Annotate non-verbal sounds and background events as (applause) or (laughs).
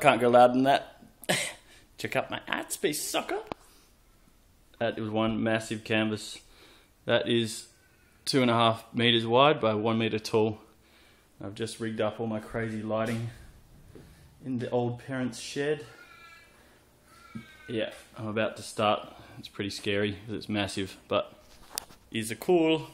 can't go louder than that. (laughs) Check out my art space, sucker. That is one massive canvas. That is two and a half meters wide by one meter tall. I've just rigged up all my crazy lighting in the old parents' shed. Yeah, I'm about to start. It's pretty scary because it's massive, but is a cool.